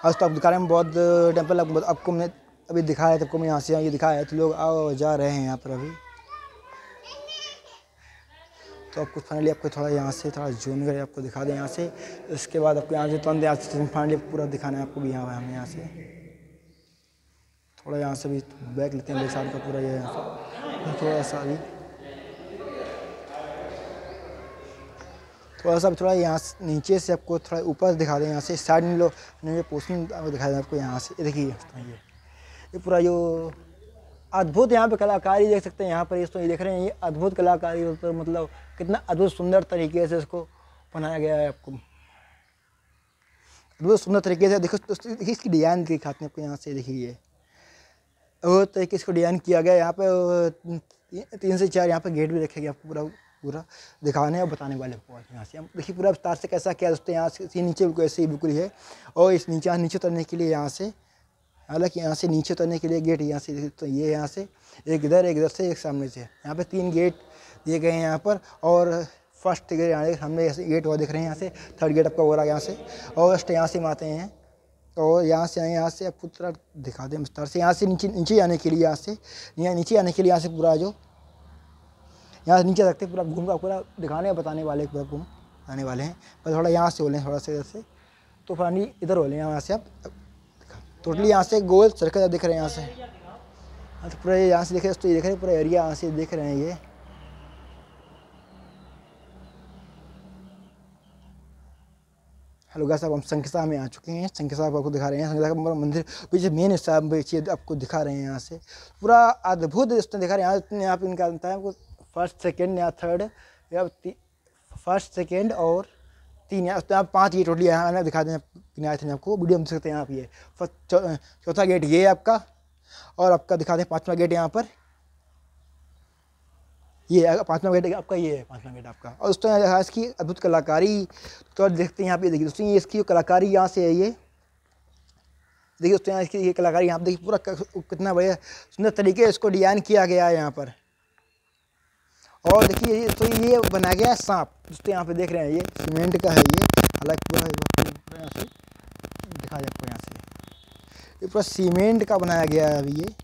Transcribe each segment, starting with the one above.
आज तो आप दिखा रहे हैं, बहुत टेंपल आपको आपको हमने अभी दिखाया है तो आपको मैं यहाँ से ये दिखाया है तो लोग आओ, जा रहे हैं यहाँ पर अभी। तो आपको फाइनली आपको थोड़ा यहाँ से, थोड़ा जूम कर आपको दिखा दें यहाँ से इसके बाद आपको यहाँ से तुरंत यहाँ से फाइनली पूरा दिखाना है आपको भी यहाँ, हमें यहाँ से। थोड़ा यहाँ से भी बैग लेते हैं साइड का पूरा ये यहाँ से, थोड़ा सा अभी। थोड़ा सा थोड़ा यहाँ नीचे से आपको थोड़ा ऊपर दिखा दें, यहाँ से साइड में लो पोर्शन दिखा दें आपको यहाँ से। देखिए, ये ये पूरा जो अद्भुत यहाँ पे कलाकारी देख सकते हैं, यहाँ पर इस तो ये देख रहे हैं, ये अद्भुत कलाकारी तो मतलब कितना अद्भुत सुंदर तरीके से इसको बनाया गया है आपको। अद्भुत सुंदर तरीके से देखो देखिए इसकी डिज़ाइन दिखाते हैं आपको यहाँ से, देखिए वो तरीके इसको डिज़ाइन किया गया यहाँ पे तीन से चार यहाँ पे गेट भी रखेगा आपको पूरा। पूरा दिखाने और बताने वाले को यहाँ से। हम देखिए पूरा विस्तार से कैसा क्या दोस्तों, यहाँ से नीचे बिल्कुल ऐसे ही बिल्कुल है और इस नीचे नीचे उतरने के लिए यहाँ से, हालाँकि यहाँ से नीचे उतरने के लिए गेट यहाँ से तो ये यहाँ से, एक इधर एक इधर से, एक सामने से। यहाँ पर तीन गेट दिए गए हैं यहाँ पर और फ़र्स्ट गेट यहाँ ऐसे गेट और दिख रहे हैं यहाँ से, थर्ड गेट आपका हो रहा है यहाँ से, और फ़र्स्ट यहाँ से हम आते हैं, और यहाँ से आए यहाँ से आपको पूरा दिखा दें विस्तार से। यहाँ से नीचे नीचे आने के लिए यहाँ से, यहाँ नीचे आने के लिए यहाँ से पूरा जो यहाँ नीचे रखते पूरा घूम का पूरा दिखाने बताने वाले पूरा घूम आने वाले हैं। पर थोड़ा यहाँ से बोलें थोड़ा सा इधर से। तो पानी इधर बोलें यहाँ से आप टोटली यहाँ से गोल सर्कल दिख रहे हैं यहाँ से। हाँ, तो पूरा ये यहाँ से देख रहे तो ये देख रहे हैं पूरा एरिया यहाँ से देख रहे हैं ये। हेलो गाइस साहब हम संख्या में आ चुके हैं। संख्या साहब आपको दिखा रहे हैं। संख्या साहब मंदिर पीछे मेन हिस्सा आपको दिखा रहे हैं यहाँ से। पूरा अद्भुत दिखा रहे हैं। यहाँ पे इनका है आपको फ़र्स्ट सेकेंड या थर्ड या फ़र्स्ट सेकेंड और तीन, या तो आप पाँच ये टोटली यहाँ दिखा दें किनारे थे आपको, वीडियो में सकते हैं आप ये। चौथा गेट ये है आपका, और आपका दिखा दें पाँचवा गेट यहाँ पर। ये पाँचवा गेट आपका ये है, पाँचवा गेट आपका। और तरह इसकी अद्भुत कलाकारी। तो देखते हैं यहाँ पे, देखिए दोस्तों, ये इसकी कलाकारी यहाँ से है ये। देखिए दोस्तों, यहाँ इसकी ये कलाकारी यहाँ पर देखिए पूरा कितना बढ़िया, सुंदर तरीके इसको डिज़ाइन किया गया है यहाँ पर। और देखिए तो ये बनाया गया है सांप। दोस्तों, यहाँ पे देख रहे हैं, ये सीमेंट का है ये। हालाँकि पूरा यहाँ से दिखा जाए आपको यहाँ से। ये पूरा सीमेंट का बनाया गया है अभी ये।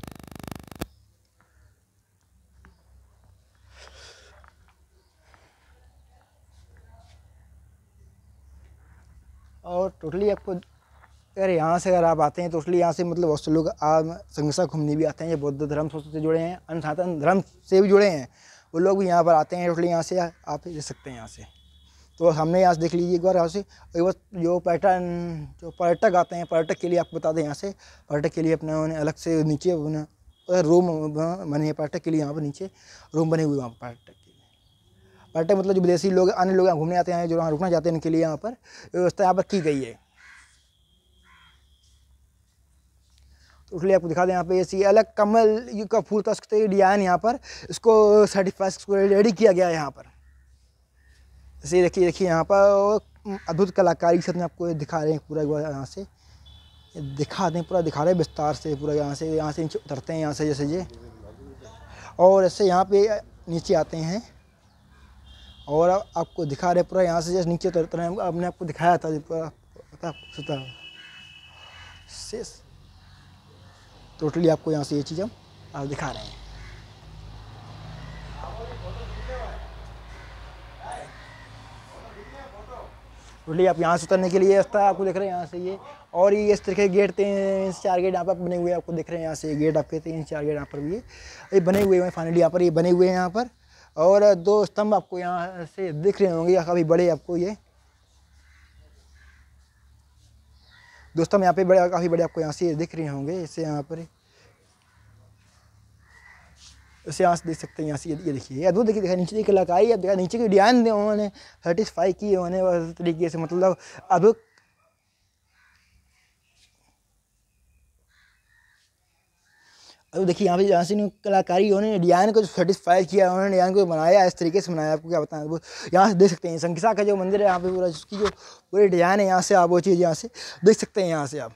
और टोटली आपको अगर यहाँ से अगर आप आते हैं तो टोटली यहाँ से मतलब बहुत से लोग आम संगसा घूमने भी आते हैं, ये बौद्ध धर्म से जुड़े हैं अनुसातन धर्म से भी जुड़े हैं। वो लोग भी यहाँ पर आते हैं टोटली यहाँ से आप देख सकते हैं यहाँ से। तो हमने यहाँ से देख लीजिए एक बार यहाँ से एक बार जो पर्यटन, जो पर्यटक आते हैं, पर्यटक के लिए आपको बता दें यहाँ से, पर्यटक के लिए अपने उन्हें अलग से नीचे रूम बने, पर्यटक के लिए यहाँ पर नीचे रूम बने हुए वहाँ पर पर्यटक के लिए। पर्यटक मतलब जो विदेशी लोग, अन्य लोग यहाँ घूमने आते हैं, जो वहाँ रुकना चाहते हैं उनके लिए यहाँ पर व्यवस्था यहाँ पर की गई है। तो इसलिए आपको दिखा दें यहाँ पे ऐसी अलग कमल का फूल था उसके डिज़ाइन यहाँ पर, इसको सर्टिफाइड रेडी किया गया है यहाँ पर। जैसे देखिए देखिए यहाँ पर अद्भुत कलाकारी से आपको दिखा रहे हैं पूरा यहाँ से। दिखा दें, पूरा दिखा रहे हैं विस्तार से, पूरा यहाँ से यहाँ से नीचे उतरते हैं, यहाँ से जैसे ये। और ऐसे यहाँ पे नीचे आते हैं। और आपको दिखा रहे पूरा यहाँ से जैसे नीचे उतरते हैं आपने आपको दिखाया था पूरा, पता आपको टोटली आपको यहाँ से ये चीज़ हम आप दिखा रहे हैं। टोटली आप यहाँ से उतरने के लिए रास्ता आपको देख रहे हैं, यहाँ से ये। और ये इस तरीके के गेट तीन चार गेट यहाँ पर बने हुए आपको देख रहे हैं, यहाँ से गेट आपके तीन चार गेट यहाँ पर भी ये। बने हुए हैं फाइनली यहाँ पर ये बने हुए हैं यहाँ पर। और दो स्तंभ आपको यहाँ से दिख रहे होंगे काफ़ी बड़े आपको ये दोस्तों यहाँ पे बड़े, काफ़ी बड़े आपको यहाँ से दिख रहे होंगे। इसे यहाँ पर उसे यहाँ से देख सकते हैं, यहाँ से ये देखिए। या दो देखिए देखा नीचे की कलाकारी अब देखा नीचे की डिज़ाइन उन्होंने सेटिस्फाई की उन्होंने तरीके से मतलब अद्भुत अब देखिए, यहाँ पे यहाँ से कलाकारी उन्होंने डिज़ाइन को सेटिस्फाई किया उन्होंने डिज़ाइन को बनाया, इस तरीके से बनाया, आपको क्या बताएँ? वो यहाँ से देख सकते हैं संकिसा का जो मंदिर है, यहाँ पे पूरा जिसकी जो पूरी डिज़ाइन है यहाँ से, आप वो चीज़ यहाँ से देख सकते हैं, यहाँ से आप।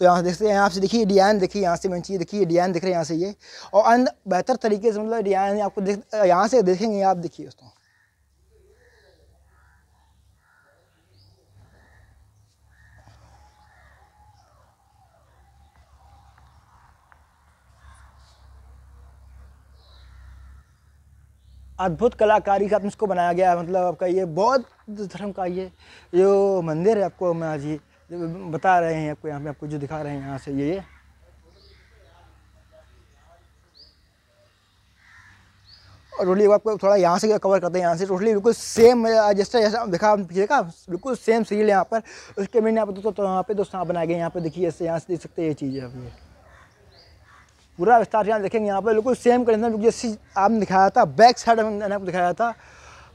तो यहाँ से देख सकते हैं, यहाँ से देखिए डिज़ाइन देखिए, यहाँ से मैं चीज़ देखिए डिज़ाइन दिख रहे हैं, यहाँ से ये। और अंद बेहतर तरीके से मतलब डिज़ाइन आपको देख, यहाँ से देखेंगे, आप देखिए दोस्तों। अद्भुत कलाकारी का इसको बनाया गया है मतलब आपका ये बौद्ध धर्म का ये जो मंदिर है आपको मैं आज ये बता रहे हैं, आपको यहाँ पे आपको जो दिखा रहे हैं, यहाँ से ये और टोटली आपको थोड़ा यहाँ से कवर करते हैं, यहाँ से टोटली बिल्कुल सेम जैसे जैसा दिखा पीछे का बिल्कुल सेम सील यहाँ पर। उसके मैंने यहाँ पर तो यहाँ पे दो सांप बनाए गए यहाँ पे देखिए, ऐसे यहाँ से देख सकते हैं ये चीज़ है अभी पूरा विस्तार यहाँ देखेंगे, यहाँ पर बिल्कुल सेम कंडीशन जैसे आपने दिखाया था बैक साइड मैंने आपको दिखाया था,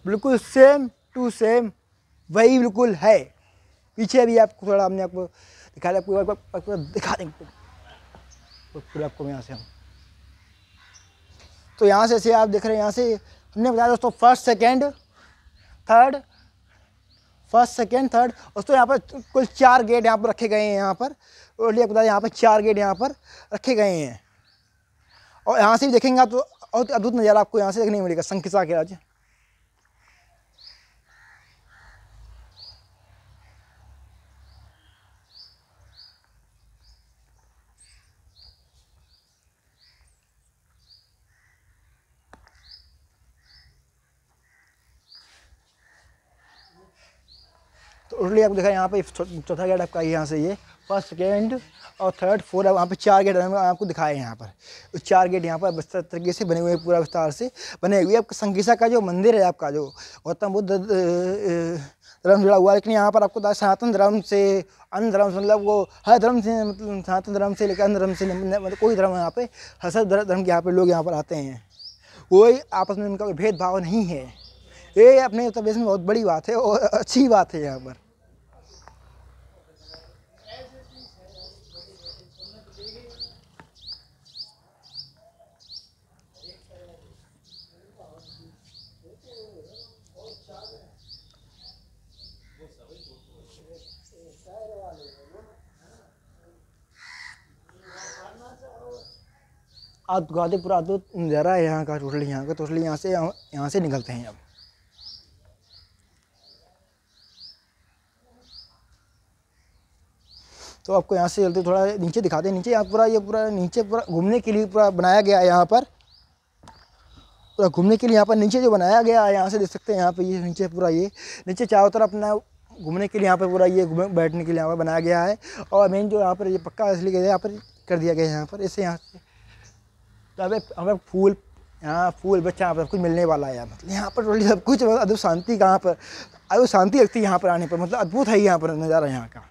बिल्कुल सेम टू सेम वही बिल्कुल है। पीछे भी आपको थोड़ा हमने आपको दिखाया, आपको दिखा देंगे। पूरा आपको यहाँ से हम तो यहाँ से ऐसे आप देख रहे हैं, यहाँ से हमने बताया दोस्तों first second third first second third दोस्तों, यहाँ पर कुल चार गेट यहाँ पर रखे गए हैं, यहाँ पर। और बताया, यहाँ पर चार गेट यहाँ पर रखे गए हैं। और यहाँ से भी देखेंगे तो बहुत अद्भुत नज़ारा आपको यहाँ से देखने मिलेगा संकिसा के राज्य तो ओरली आपको देखा यहाँ पे चौथा गेट आपका यहाँ से ये फ़र्स्ट सेकेंड और थर्ड फोर्थ वहाँ पे चार गेट आपको दिखाए हैं यहाँ पर। उस चार गेट यहाँ पर विस्तार तरीके से बने हुए हैं, पूरा विस्तार से बने हुए आपका संगीसा का जो मंदिर है आपका, जो गौतम बुद्ध धर्म जुड़ा हुआ लेकिन यहाँ पर आपको सनातन धर्म से, अन्य धर्म से मतलब वो हर धर्म से मतलब सनातन धर्म से लेकर अन्य धर्म से मतलब कोई धर्म यहाँ पे, हर सब धर्म के यहाँ पे लोग यहाँ पर आते हैं। कोई आपस में उनका कोई भेदभाव नहीं है। ये अपने उत्तर प्रदेश में बहुत बड़ी बात है और अच्छी बात है यहाँ पर। अद्भुत पूरा अद्भुत नज़ारा है यहाँ का, टोटली यहाँ का, टोटली यहाँ से यहाँ से निकलते हैं अब तो आपको यहाँ से चलते थोड़ा नीचे दिखाते हैं, नीचे यहाँ पूरा, ये पूरा नीचे पूरा घूमने के लिए पूरा बनाया गया है यहाँ पर। पूरा घूमने के लिए यहाँ पर नीचे जो बनाया गया है, यहाँ से देख सकते हैं यहाँ पे ये नीचे पूरा ये, नीचे चारों तरफ़ अपना घूमने के लिए यहाँ पर पूरा ये घूमे, बैठने के लिए यहाँ पर बनाया गया है। और मेन जो यहाँ पर ये पक्का इसलिए यहाँ पर कर दिया गया है, यहाँ पर ऐसे यहाँ से। तो अब हमें फूल, यहाँ फूल, बच्चा यहाँ पर कुछ मिलने वाला है यार मतलब यहाँ पर सब कुछ अद्भुत शांति कहाँ पर अद्भुत शांति लगती है यहाँ पर आने पर। मतलब अद्भुत है यहाँ पर नज़ारा यहाँ का।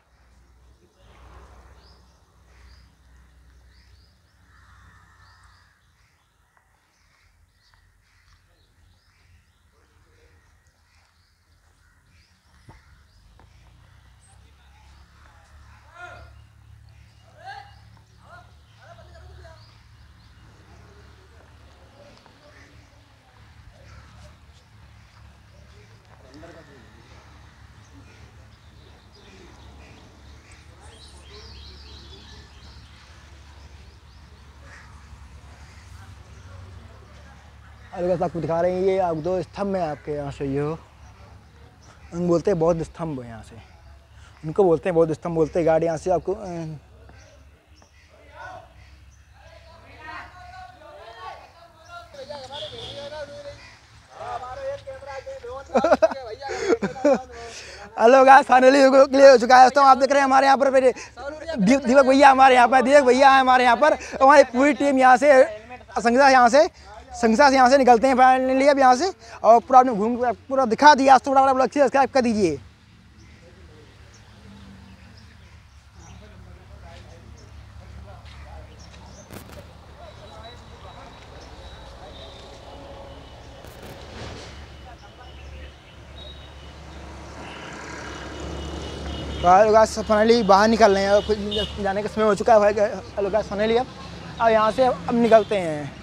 बस आपको दिखा रहे हैं, ये आप दो स्तंभ है आपके यहाँ से, ये हो। उन बोलते हैं बौद्ध स्तंभ यहाँ से। उनको बोलते हैं बौद्ध स्तंभ, बोलते हैं गाड़ी यहाँ से आपको हेलो गाइस फाइनली क्लियर हो चुका है। दोस्तों, आप देख रहे हैं हमारे यहाँ पर मेरे दीपक भैया हमारे यहाँ पर दीपक भैया है हमारे यहाँ पर, हमारी पूरी टीम यहाँ से, संगीता यहाँ से संगसा से यहाँ से निकलते हैं फाइनली अब यहाँ से। और पूरा आपने घूम, पूरा दिखा दिया, आज तो बड़ा बड़ा अच्छी सब्सक्राइब कर दीजिए। तो फाइनली बाहर निकल रहे हैं, और जाने का समय हो चुका है हेलो गाइस फाइनली अब अब यहाँ से अब निकलते हैं।